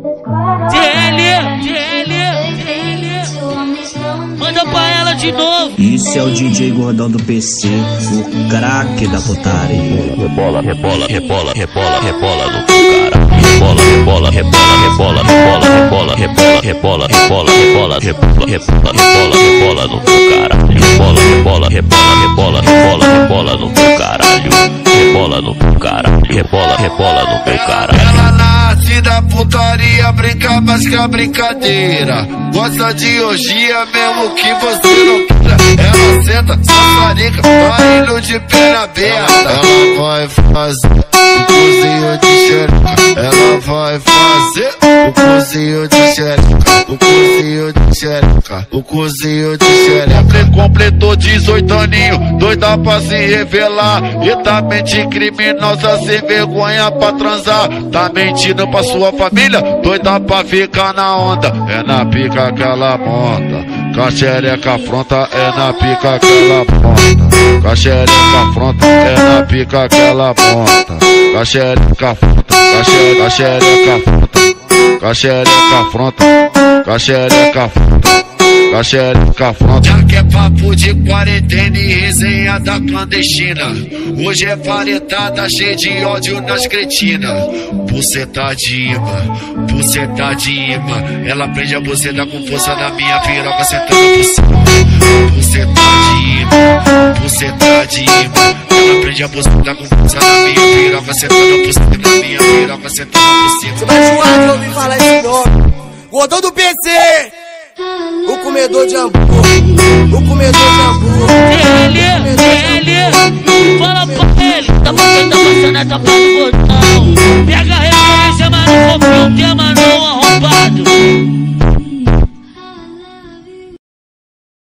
DL, DL, DL. Manda pra ela de novo. Isso é o DJ Gordão do PC, o craque da putaria. Rebola, rebola, rebola, rebola, rebola no cara. Rebola, rebola, rebola, rebola, rebola, rebola, rebola, rebola, rebola, rebola, rebola, rebola, rebola, rebola no cara. Rebola, rebola, rebola, rebola, rebola, rebola no caralho. Rebola no cara. Rebola, rebola no teu da putaria, brinca mais que a brincadeira. Gosta de orgia mesmo que você não queira. Ela senta, sassarica, vai indo de perna aberta. Ela vai fazer o cozinho de xereca. Ela vai fazer o cozinho de xereca. Cozinho de xereca. O cozinho de xereca. Completou 18 aninhos, doida pra se revelar. E tá mente criminosa, sem vergonha pra transar. Tá mentindo pra sua família, doida pra ficar na onda. É na pica que ela monta. Com a xereca afronta, é na pica que ela monta. Com a xereca afronta, é na pica que ela monta. Com a xereca afronta, com a xereca, com a xereca afronta. Afronta, com a xereca afronta. Com a xereca afronta. Já que é papo de quarentena e resenha da clandestina. Hoje é varetada, cheia de ódio nas cretinas. Buceta de imã, buceta de imã. Ela prende a buceta com força na minha piroca, sentando por cima. Buceta de imã, buceta de imã. Ela prende a buceta com força na minha piroca, sentando por cima. Na minha piroca, sentando por cima. Você vai zoar que eu ouvi falar esse nome. Gordão do PC! Comedor de hambúrguer. O comedor de hambúrguer. DL, DL. Fala pra ele. Tá passando, tá passando essa botão. Pega